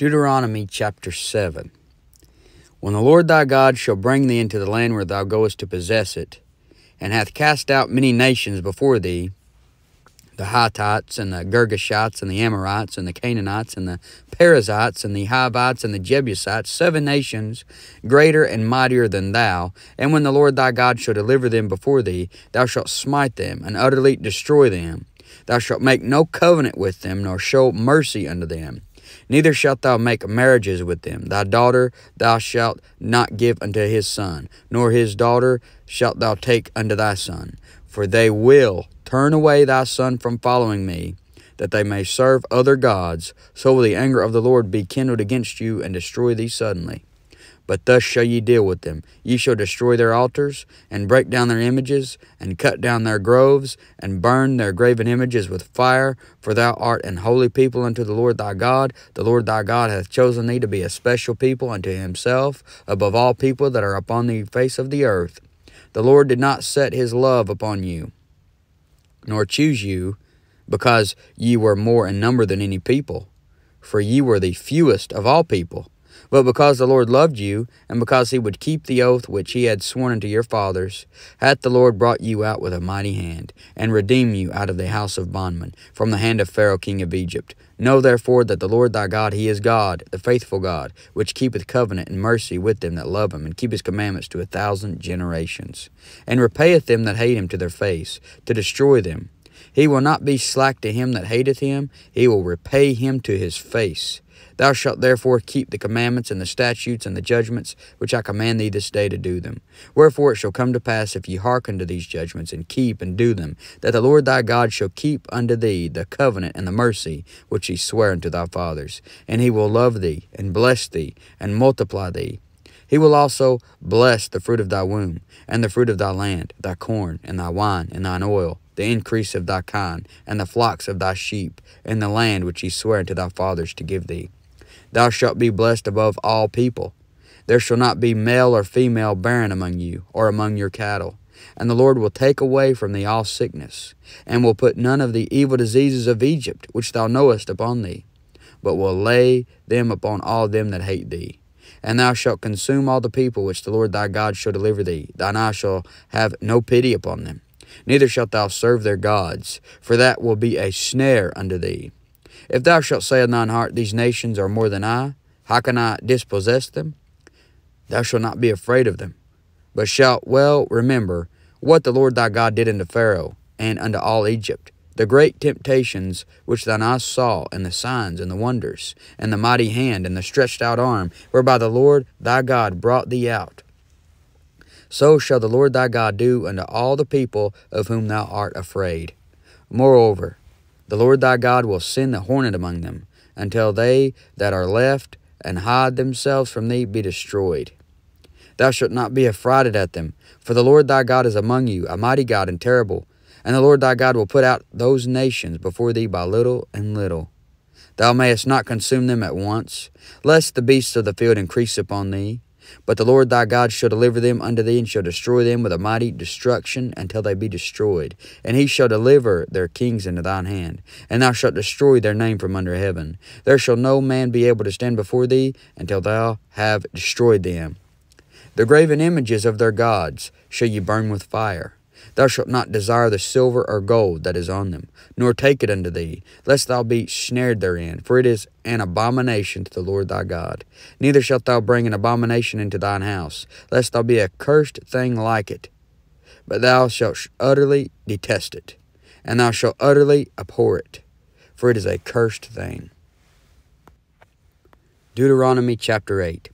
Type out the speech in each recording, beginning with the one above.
Deuteronomy chapter 7 When the Lord thy God shall bring thee into the land where thou goest to possess it, and hath cast out many nations before thee, the Hittites, and the Girgashites, and the Amorites, and the Canaanites, and the Perizzites, and the Hivites, and the Jebusites, seven nations greater and mightier than thou. And when the Lord thy God shall deliver them before thee, thou shalt smite them, and utterly destroy them. Thou shalt make no covenant with them, nor show mercy unto them. Neither shalt thou make marriages with them. Thy daughter thou shalt not give unto his son, nor his daughter shalt thou take unto thy son. For they will turn away thy son from following me, that they may serve other gods. So will the anger of the Lord be kindled against you, and destroy thee suddenly. But thus shall ye deal with them. Ye shall destroy their altars, and break down their images, and cut down their groves, and burn their graven images with fire. For thou art an holy people unto the Lord thy God. The Lord thy God hath chosen thee to be a special people unto himself, above all people that are upon the face of the earth. The Lord did not set his love upon you, nor choose you, because ye were more in number than any people, for ye were the fewest of all people but because the Lord loved you, and because he would keep the oath which he had sworn unto your fathers, hath the Lord brought you out with a mighty hand, and redeemed you out of the house of bondmen, from the hand of Pharaoh king of Egypt. Know therefore that the Lord thy God, he is God, the faithful God, which keepeth covenant and mercy with them that love him, and keep his commandments to a thousand generations, and repayeth them that hate him to their face, to destroy them. He will not be slack to him that hateth him, he will repay him to his face. Thou shalt therefore keep the commandments and the statutes and the judgments which I command thee this day to do them. Wherefore it shall come to pass, if ye hearken to these judgments, and keep and do them, that the Lord thy God shall keep unto thee the covenant and the mercy which he sware unto thy fathers. And he will love thee, and bless thee, and multiply thee. He will also bless the fruit of thy womb, and the fruit of thy land, thy corn, and thy wine, and thine oil, the increase of thy kind, and the flocks of thy sheep, and the land which he sware unto thy fathers to give thee. Thou shalt be blessed above all people. There shall not be male or female barren among you, or among your cattle. And the Lord will take away from thee all sickness, and will put none of the evil diseases of Egypt, which thou knowest, upon thee, but will lay them upon all them that hate thee. And thou shalt consume all the people which the Lord thy God shall deliver thee. Thine eye shall have no pity upon them. Neither shalt thou serve their gods, for that will be a snare unto thee. If thou shalt say in thine heart, These nations are more than I, how can I dispossess them? Thou shalt not be afraid of them, but shalt well remember what the Lord thy God did unto Pharaoh and unto all Egypt, the great temptations which thine eyes saw, and the signs and the wonders, and the mighty hand and the stretched out arm, whereby the Lord thy God brought thee out. So shall the Lord thy God do unto all the people of whom thou art afraid. Moreover, the Lord thy God will send the hornet among them, until they that are left and hide themselves from thee be destroyed. Thou shalt not be affrighted at them, for the Lord thy God is among you, a mighty God and terrible. And the Lord thy God will put out those nations before thee by little and little. Thou mayest not consume them at once, lest the beasts of the field increase upon thee. But the Lord thy God shall deliver them unto thee, and shall destroy them with a mighty destruction until they be destroyed. And he shall deliver their kings into thine hand, and thou shalt destroy their name from under heaven. There shall no man be able to stand before thee until thou have destroyed them. The graven images of their gods shall ye burn with fire. Thou shalt not desire the silver or gold that is on them, nor take it unto thee, lest thou be snared therein, for it is an abomination to the Lord thy God. Neither shalt thou bring an abomination into thine house, lest thou be a cursed thing like it. But thou shalt utterly detest it, and thou shalt utterly abhor it, for it is a cursed thing. Deuteronomy chapter 8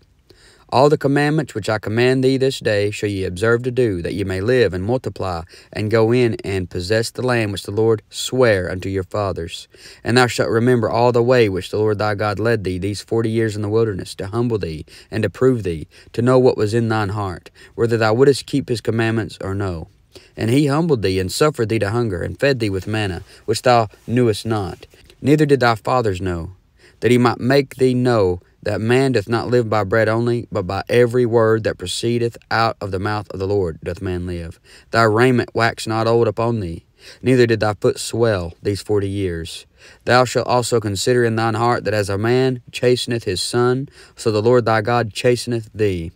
all the commandments which I command thee this day shall ye observe to do, that ye may live and multiply, and go in and possess the land which the Lord sware unto your fathers. And thou shalt remember all the way which the Lord thy God led thee these forty years in the wilderness, to humble thee, and to prove thee, to know what was in thine heart, whether thou wouldest keep his commandments or no. And he humbled thee, and suffered thee to hunger, and fed thee with manna, which thou knewest not, neither did thy fathers know, that he might make thee know that man doth not live by bread only, but by every word that proceedeth out of the mouth of the Lord doth man live. Thy raiment wax not old upon thee, neither did thy foot swell these forty years. Thou shalt also consider in thine heart that as a man chasteneth his son, so the Lord thy God chasteneth thee.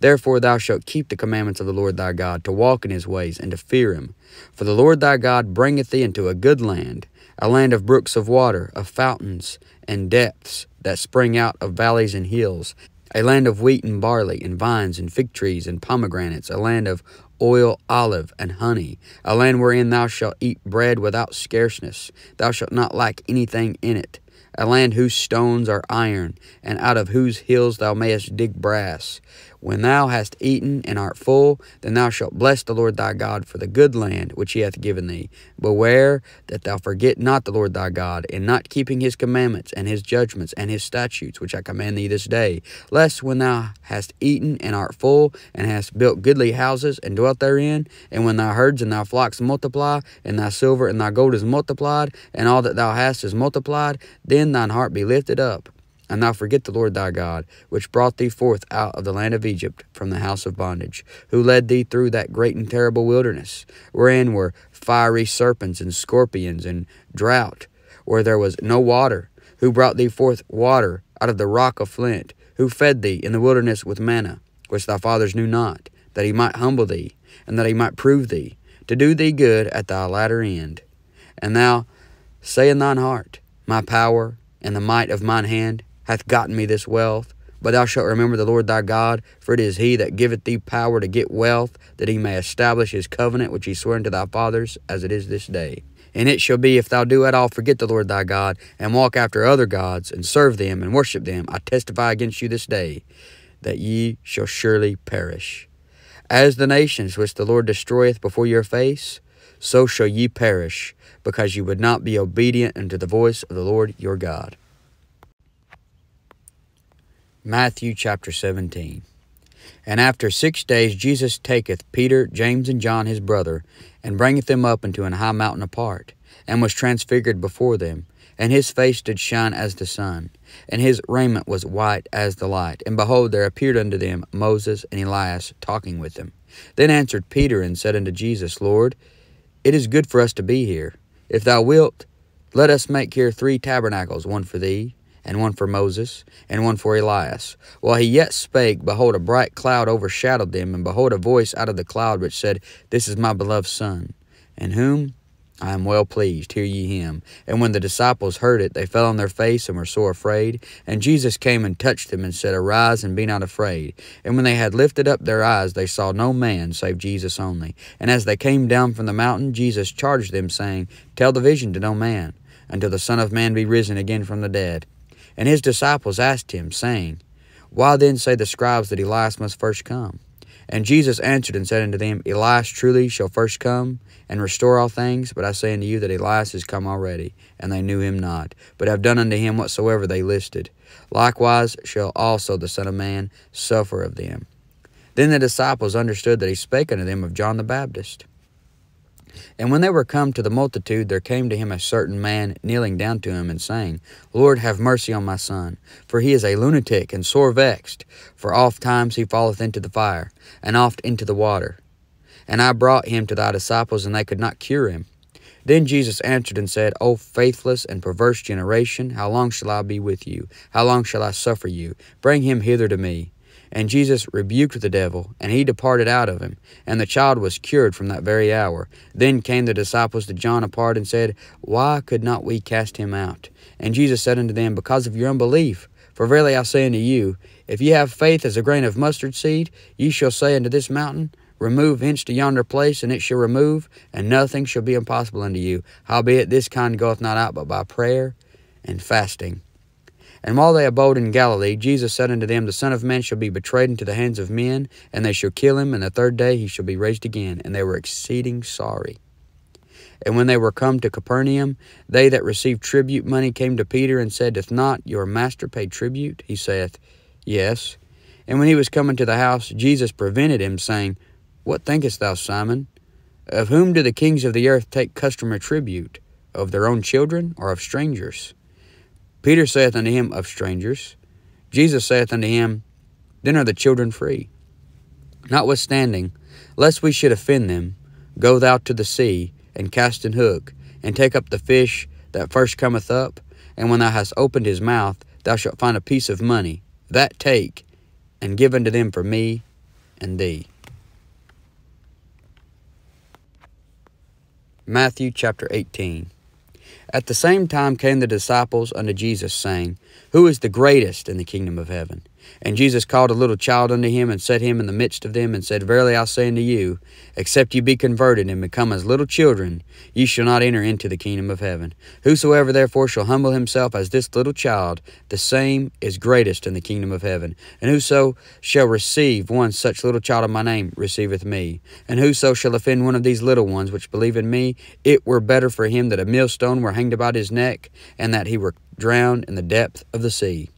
Therefore thou shalt keep the commandments of the Lord thy God, to walk in his ways, and to fear him. For the Lord thy God bringeth thee into a good land, a land of brooks of water, of fountains, and depths that spring out of valleys and hills, a land of wheat and barley, and vines, and fig trees, and pomegranates, a land of oil, olive, and honey, a land wherein thou shalt eat bread without scarceness, thou shalt not lack anything in it, a land whose stones are iron, and out of whose hills thou mayest dig brass, when thou hast eaten and art full, then thou shalt bless the Lord thy God for the good land which he hath given thee. Beware that thou forget not the Lord thy God, in not keeping his commandments and his judgments and his statutes which I command thee this day, lest when thou hast eaten and art full, and hast built goodly houses and dwelt therein, and when thy herds and thy flocks multiply, and thy silver and thy gold is multiplied, and all that thou hast is multiplied, then thine heart be lifted up and thou forget the Lord thy God, which brought thee forth out of the land of Egypt from the house of bondage, who led thee through that great and terrible wilderness, wherein were fiery serpents and scorpions and drought, where there was no water, who brought thee forth water out of the rock of flint, who fed thee in the wilderness with manna, which thy fathers knew not, that he might humble thee, and that he might prove thee, to do thee good at thy latter end. And thou say in thine heart, My power and the might of mine hand hath gotten me this wealth. But thou shalt remember the Lord thy God, for it is he that giveth thee power to get wealth, that he may establish his covenant which he sware unto thy fathers, as it is this day. And it shall be, if thou do at all forget the Lord thy God, and walk after other gods, and serve them, and worship them, I testify against you this day, that ye shall surely perish. As the nations which the Lord destroyeth before your face, so shall ye perish, because ye would not be obedient unto the voice of the Lord your God. Matthew chapter 17. And after six days Jesus taketh Peter, James, and John his brother, and bringeth them up into an high mountain apart, and was transfigured before them. And his face did shine as the sun, and his raiment was white as the light. And behold, there appeared unto them Moses and Elias talking with them. Then answered Peter and said unto Jesus, Lord, it is good for us to be here. If thou wilt, let us make here three tabernacles, one for thee, and one for Moses, and one for Elias. While he yet spake, behold, a bright cloud overshadowed them, and behold, a voice out of the cloud which said, This is my beloved Son, in whom I am well pleased, hear ye him. And when the disciples heard it, they fell on their face and were sore afraid. And Jesus came and touched them and said, Arise and be not afraid. And when they had lifted up their eyes, they saw no man save Jesus only. And as they came down from the mountain, Jesus charged them, saying, Tell the vision to no man, until the Son of Man be risen again from the dead. And his disciples asked him, saying, Why then say the scribes that Elias must first come? And Jesus answered and said unto them, Elias truly shall first come and restore all things, but I say unto you that Elias is come already, and they knew him not, but have done unto him whatsoever they listed. Likewise shall also the Son of Man suffer of them. Then the disciples understood that he spake unto them of John the Baptist. And when they were come to the multitude, there came to him a certain man, kneeling down to him, and saying, Lord, have mercy on my son, for he is a lunatic and sore vexed, for oft times he falleth into the fire, and oft into the water. And I brought him to thy disciples, and they could not cure him. Then Jesus answered and said, O faithless and perverse generation, how long shall I be with you? How long shall I suffer you? Bring him hither to me. And Jesus rebuked the devil, and he departed out of him. And the child was cured from that very hour. Then came the disciples to John apart and said, Why could not we cast him out? And Jesus said unto them, Because of your unbelief. For verily I say unto you, if ye have faith as a grain of mustard seed, ye shall say unto this mountain, Remove hence to yonder place, and it shall remove, and nothing shall be impossible unto you. Howbeit this kind goeth not out but by prayer and fasting. And while they abode in Galilee, Jesus said unto them, The Son of Man shall be betrayed into the hands of men, and they shall kill him, and the third day he shall be raised again. And they were exceeding sorry. And when they were come to Capernaum, they that received tribute money came to Peter and said, Doth not your master pay tribute? He saith, Yes. And when he was coming to the house, Jesus prevented him, saying, What thinkest thou, Simon? Of whom do the kings of the earth take customary tribute? Of their own children, or of strangers? Peter saith unto him, Of strangers. Jesus saith unto him, Then are the children free. Notwithstanding, lest we should offend them, go thou to the sea, and cast an hook, and take up the fish that first cometh up, and when thou hast opened his mouth, thou shalt find a piece of money. That take, and give unto them for me and thee. Matthew chapter 18. At the same time came the disciples unto Jesus, saying, Who is the greatest in the kingdom of heaven? And Jesus called a little child unto him, and set him in the midst of them, and said, Verily I say unto you, except ye be converted and become as little children, ye shall not enter into the kingdom of heaven. Whosoever therefore shall humble himself as this little child, the same is greatest in the kingdom of heaven. And whoso shall receive one such little child of my name, receiveth me. And whoso shall offend one of these little ones which believe in me, it were better for him that a millstone were hanged about his neck, and that he were drowned in the depth of the sea.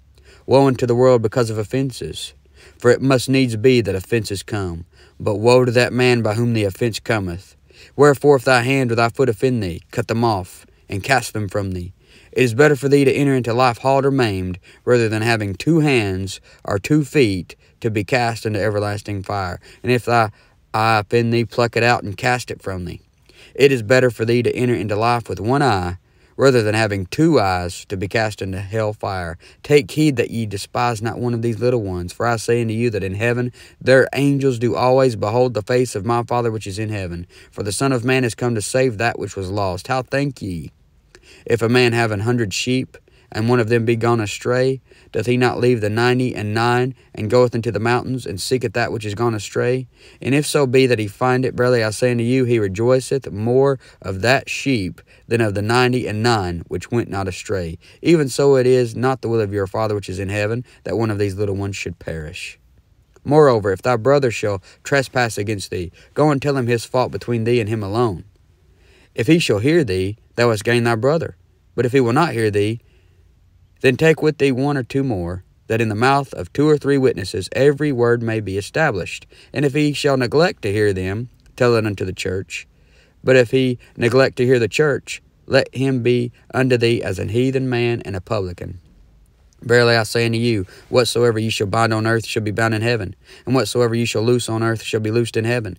Woe unto the world because of offenses! For it must needs be that offenses come. But woe to that man by whom the offense cometh. Wherefore, if thy hand or thy foot offend thee, cut them off, and cast them from thee. It is better for thee to enter into life halt or maimed, rather than having two hands or two feet to be cast into everlasting fire. And if thy eye offend thee, pluck it out and cast it from thee. It is better for thee to enter into life with one eye, rather than having two eyes to be cast into hell fire. Take heed that ye despise not one of these little ones, for I say unto you that in heaven their angels do always behold the face of my Father which is in heaven. For the Son of Man is come to save that which was lost. How think ye? If a man have an hundred sheep, and one of them be gone astray, doth he not leave the ninety and nine, and goeth into the mountains, and seeketh that which is gone astray? And if so be that he find it, verily I say unto you, he rejoiceth more of that sheep than of the ninety and nine which went not astray. Even so it is not the will of your Father which is in heaven, that one of these little ones should perish. Moreover, if thy brother shall trespass against thee, go and tell him his fault between thee and him alone. If he shall hear thee, thou hast gained thy brother. But if he will not hear thee, then take with thee one or two more, that in the mouth of two or three witnesses every word may be established. And if he shall neglect to hear them, tell it unto the church. But if he neglect to hear the church, let him be unto thee as an heathen man and a publican. Verily I say unto you, whatsoever ye shall bind on earth shall be bound in heaven, and whatsoever ye shall loose on earth shall be loosed in heaven.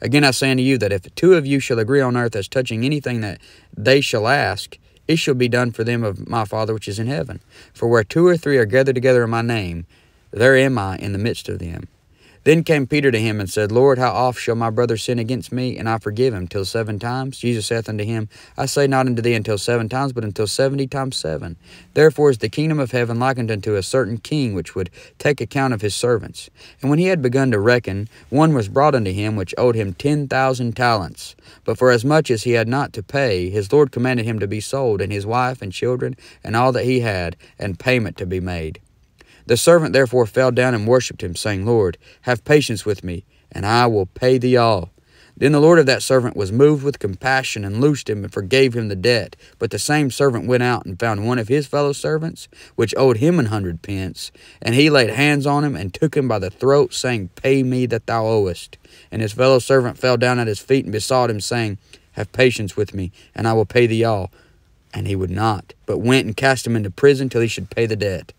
Again I say unto you that if two of you shall agree on earth as touching anything that they shall ask, it shall be done for them of my Father which is in heaven. For where two or three are gathered together in my name, there am I in the midst of them. Then came Peter to him and said, Lord, how oft shall my brother sin against me, and I forgive him? Till seven times? Jesus saith unto him, I say not unto thee until seven times, but until seventy times seven. Therefore is the kingdom of heaven likened unto a certain king which would take account of his servants. And when he had begun to reckon, one was brought unto him which owed him ten thousand talents. But for as much as he had not to pay, his lord commanded him to be sold, and his wife and children, and all that he had, and payment to be made. The servant therefore fell down and worshipped him, saying, Lord, have patience with me, and I will pay thee all. Then the Lord of that servant was moved with compassion, and loosed him, and forgave him the debt. But the same servant went out and found one of his fellow servants, which owed him an hundred pence. And he laid hands on him, and took him by the throat, saying, Pay me that thou owest. And his fellow servant fell down at his feet, and besought him, saying, Have patience with me, and I will pay thee all. And he would not, but went and cast him into prison till he should pay the debt.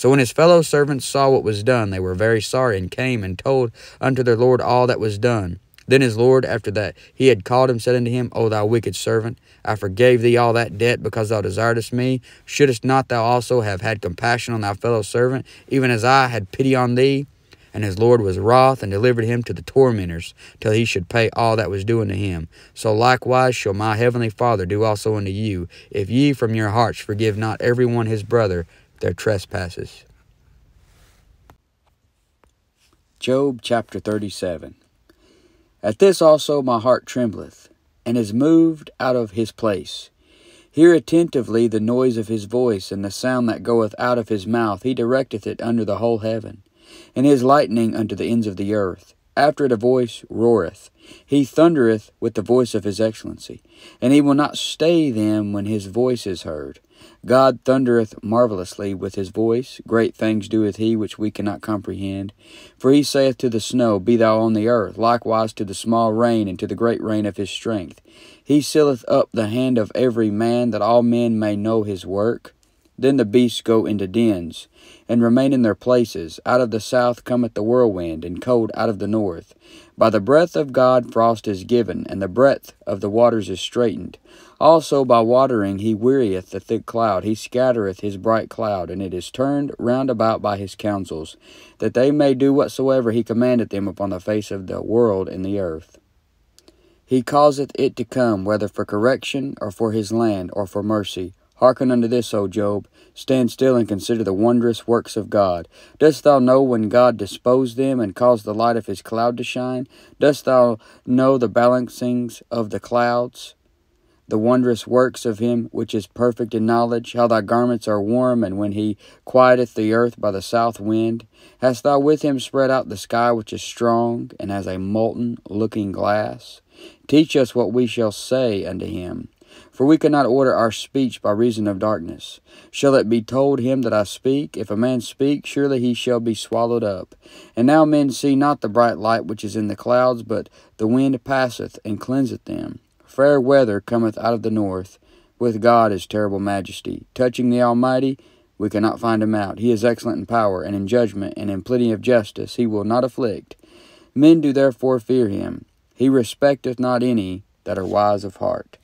So when his fellow servants saw what was done, they were very sorry, and came and told unto their lord all that was done. Then his lord, after that he had called him, said unto him, O thou wicked servant, I forgave thee all that debt because thou desiredst me. Shouldest not thou also have had compassion on thy fellow servant, even as I had pity on thee? And his lord was wroth, and delivered him to the tormentors, till he should pay all that was due unto him. So likewise shall my heavenly Father do also unto you, if ye from your hearts forgive not every one his brother their trespasses. Job chapter 37 At this also my heart trembleth, and is moved out of his place. Hear attentively the noise of his voice, and the sound that goeth out of his mouth. He directeth it under the whole heaven, and his lightning unto the ends of the earth. After it a voice roareth. He thundereth with the voice of his excellency, and he will not stay them when his voice is heard. God thundereth marvellously with his voice. Great things doeth he which we cannot comprehend. For he saith to the snow, Be thou on the earth, likewise to the small rain, and to the great rain of his strength. He sealeth up the hand of every man, that all men may know his work. Then the beasts go into dens, and remain in their places. Out of the south cometh the whirlwind, and cold out of the north. By the breath of God frost is given, and the breadth of the waters is straitened. Also by watering he wearieth the thick cloud, he scattereth his bright cloud, and it is turned round about by his counsels, that they may do whatsoever he commandeth them upon the face of the world and the earth. He causeth it to come, whether for correction, or for his land, or for mercy. Hearken unto this, O Job. Stand still and consider the wondrous works of God. Dost thou know when God disposed them and caused the light of his cloud to shine? Dost thou know the balancings of the clouds? the wondrous works of him which is perfect in knowledge, how thy garments are warm, and when he quieteth the earth by the south wind. Hast thou with him spread out the sky which is strong, and as a molten looking glass? Teach us what we shall say unto him. For we cannot order our speech by reason of darkness. Shall it be told him that I speak? If a man speak, surely he shall be swallowed up. And now men see not the bright light which is in the clouds, but the wind passeth and cleanseth them. Fair weather cometh out of the north. With God is terrible majesty. Touching the Almighty, we cannot find him out. He is excellent in power, and in judgment, and in plenty of justice. He will not afflict. Men do therefore fear him. He respecteth not any that are wise of heart.